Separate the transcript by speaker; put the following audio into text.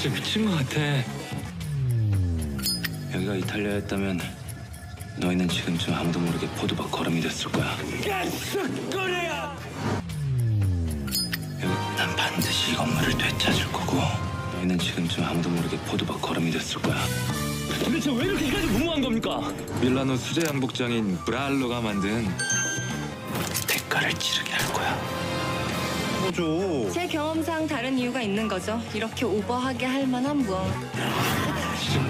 Speaker 1: 진짜 미친 것 같아.
Speaker 2: 여기가 이탈리아였다면 너희는 지금쯤 아무도 모르게 포도밭 걸음이 됐을 거야. 여기 난 반드시 이 건물을 되찾을 거고 너희는 지금쯤 아무도 모르게 포도밭 걸음이 됐을 거야.
Speaker 1: 도대체 왜 이렇게까지 무모한 겁니까? 밀라노 수제 양복장인 브랄로가 만든
Speaker 2: 대가를 치르게 할 거야.
Speaker 3: 뭐죠?
Speaker 4: 제 경험상 다른 이유가 있는 거죠. 이렇게 오버하게 할 만한 무언.
Speaker 1: 지금